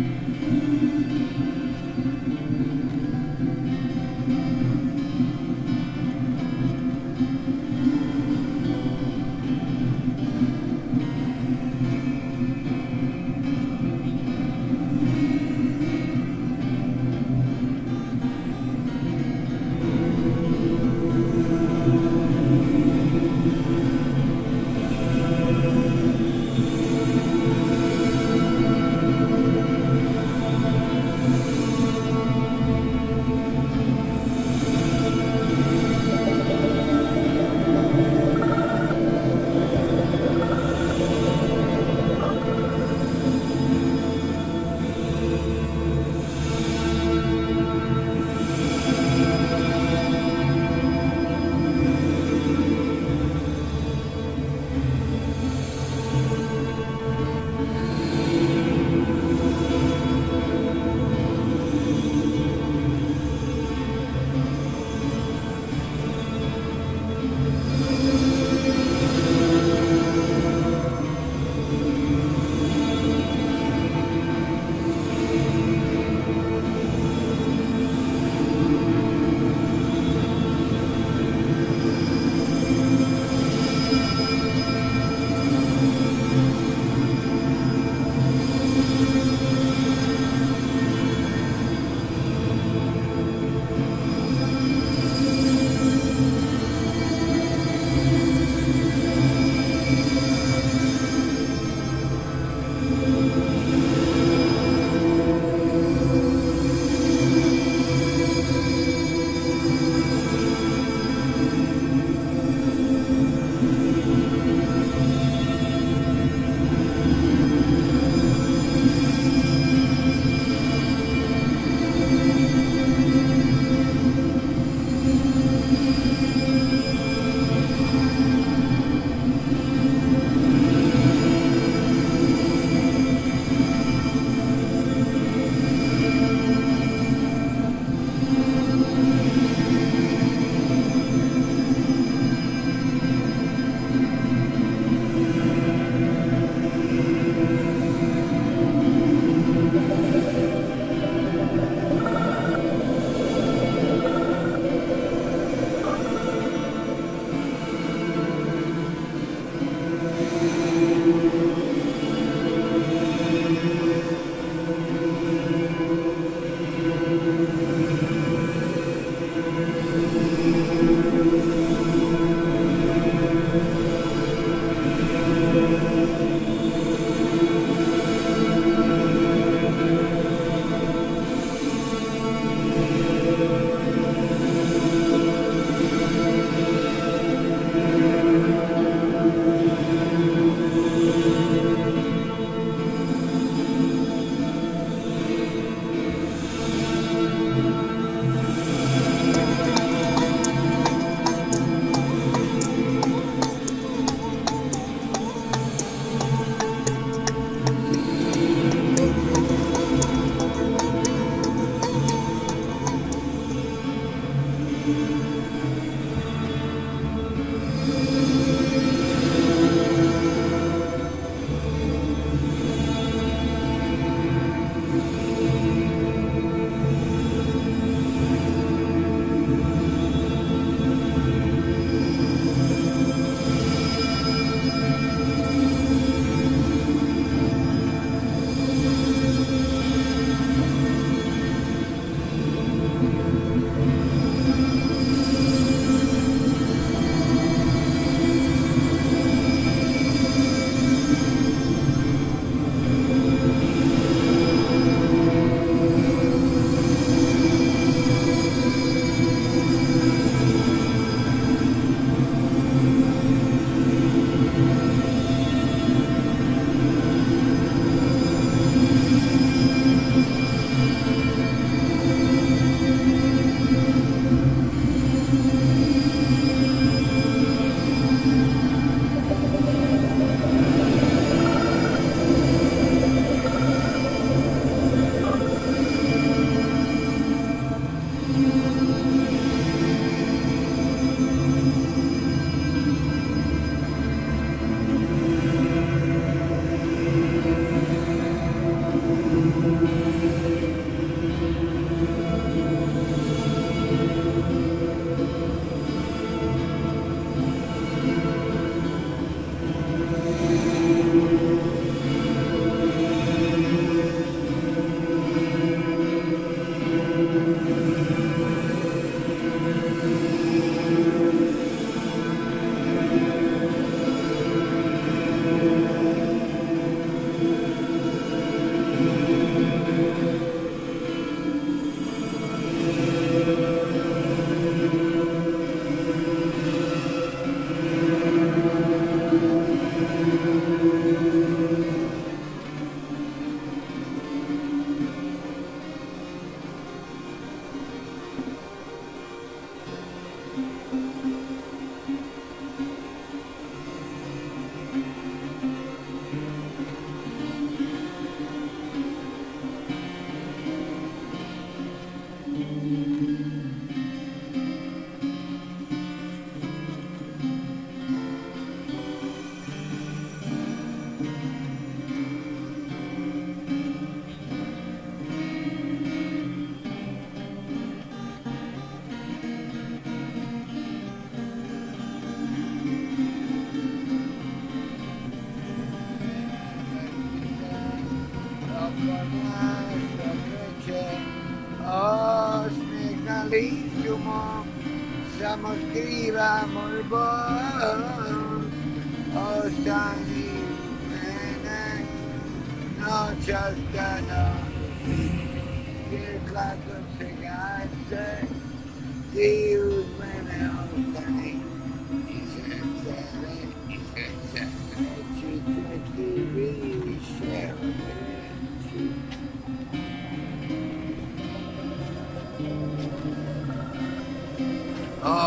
Mm-hmm. amo, escribamos el oh, voz. Ostani, menen, noche hasta noche. Y el plato se gasta, Dios me me ostani.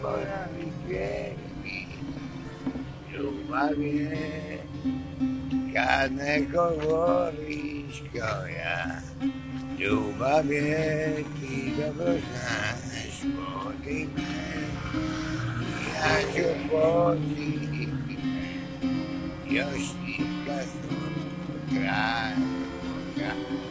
zabora mi pieni, Lubawie, Kadnego woliszkoja, Duba wielki dobro znasz, młody męż. Ja cię poci, Jośnika kraj, pokaże.